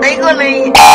那个你，那个。